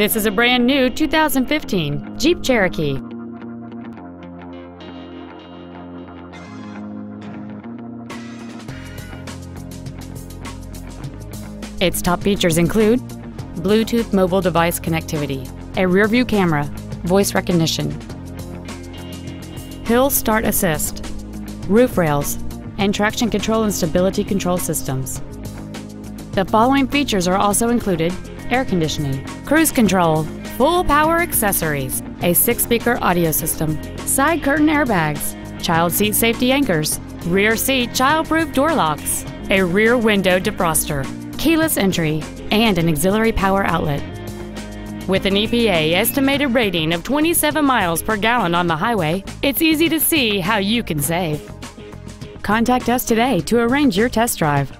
This is a brand new 2015 Jeep Cherokee. Its top features include Bluetooth mobile device connectivity, a rear-view camera, voice recognition, hill start assist, roof rails, and traction control and stability control systems. The following features are also included air conditioning, cruise control, full power accessories, a six speaker audio system, side curtain airbags, child seat safety anchors, rear seat child proof door locks, a rear window defroster, keyless entry, and an auxiliary power outlet. With an EPA estimated rating of 27 miles per gallon on the highway, it's easy to see how you can save. Contact us today to arrange your test drive.